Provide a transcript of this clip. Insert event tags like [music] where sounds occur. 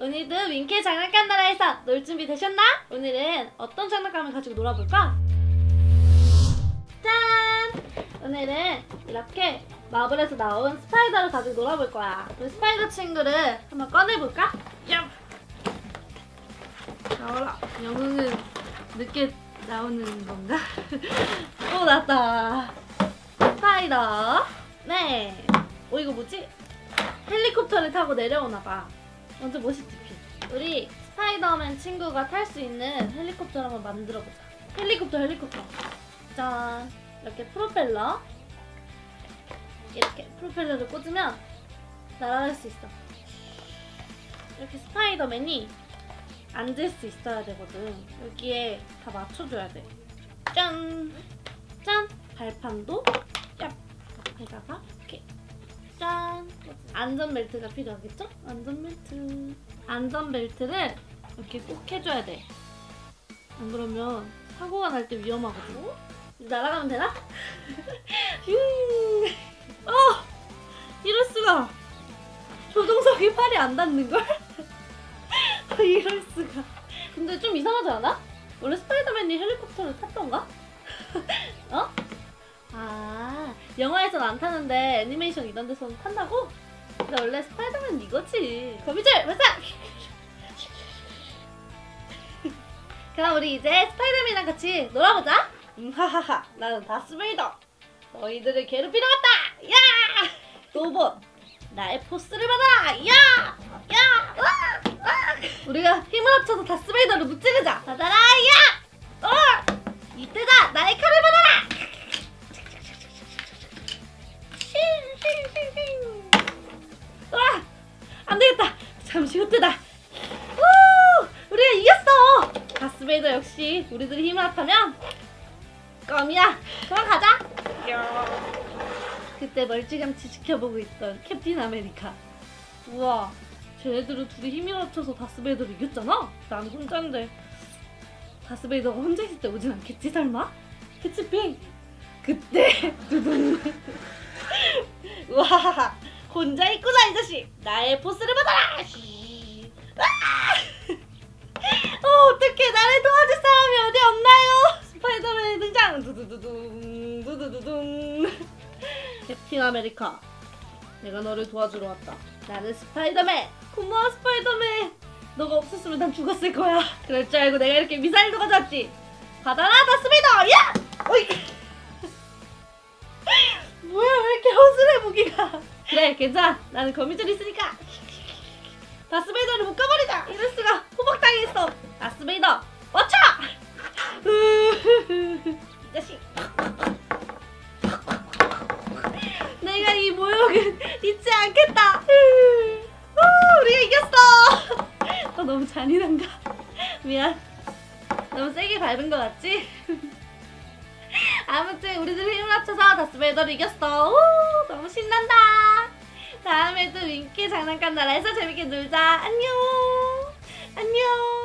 윙키의 장난감 나라에서 놀 준비 되셨나? 오늘은 어떤 장난감을 가지고 놀아볼까? 짠! 오늘은 이렇게 마블에서 나온 스파이더를 가지고 놀아볼 거야. 우리 스파이더 친구를 한번 꺼내볼까? 야! 나와라. 영웅은 늦게 나오는 건가? [laughs] 오, 나왔다. 스파이더. 네. 어, 이거 뭐지? 헬리콥터를 타고 내려오나 봐. 완전 멋있지, 핑? 우리 스파이더맨 친구가 탈 수 있는 헬리콥터를 한번 만들어보자. 헬리콥터, 헬리콥터. 짠. 이렇게 프로펠러. 이렇게 프로펠러를 꽂으면 날아갈 수 있어. 이렇게 스파이더맨이 앉을 수 있어야 되거든. 여기에 다 맞춰줘야 돼. 짠! 짠! 발판도 얍! 옆에다가 이렇게 짠! 안전벨트가 필요하겠죠? 안전벨트. 안전벨트를 이렇게 꼭 해줘야 돼. 안 그러면 사고가 날 때 위험하거든. 날아가면 되나? [laughs] 슝! 어! 이럴 수가! 조종석이 팔이 안 닿는걸? [laughs] 이럴 수가. 근데 좀 이상하지 않아? 원래 스파이더맨이 헬리콥터를 탔던가? [laughs] 어? 아, 영화에선 안 타는데 애니메이션 이런 데서는 탄다고? 근데 원래 스파이더맨 이거지. 거미줄 발사! [laughs] 그럼 우리 이제 스파이더맨이랑 같이 놀아보자. 음, 하하하. 나는 다스베이더. 너희들을 괴롭히러 왔다. 야! 로봇. 나의 포스를 받아라. 야! 야! 와! 와! 우리가 힘을 합쳐서 다스베이더를 무찌르자. 받아라. 야! 잠시 후뜨다. 우! 우리가 이겼어. 다스베이더 역시 우리들이 힘을 합하면 껌이야. 그럼 가자. 그때 멀찌감치 지켜보고 있던 캡틴 아메리카. 우와, 쟤네들은 둘이 힘을 합쳐서 다스베이더를 이겼잖아? 난 혼자인데. 다스베이더가 혼자 있을 때 오진 않겠지, 설마? 그치, 핑? 그때, [laughs] 두둥. 우와, 혼자 있구나, 이 자식. 나의 포스를 받아라! 히. 아! 어, 어떡해. 나를 도와줄 사람이 어디 없나요? 스파이더맨 등장! 두두두둥, 두두두둥. 캡틴 아메리카 내가 너를 도와주러 왔다 나는 스파이더맨 고마워 스파이더맨 너가 없었으면 난 죽었을 거야 그럴 줄 알고 내가 이렇게 미사일도 가져왔지 받아라 다스베이더 야! 괜찮아 나는 거미줄 있으니까 다스베이더를 묶어버리자 이럴 수가 속박당했어 다스베이더 이 [laughs] 자식 내가 이 모욕을 잊지 않겠다. 우, 우리가 이겼어. 어, 너무 잔인한가? 미안. 너무 세게 밟은 것 같지? 아무튼 우리들 힘을 합쳐서 다스베이더를 이겼어. 우, 너무 신난다. 다음에도 윙키 장난감 나라에서 재밌게 놀자. 안녕. 안녕.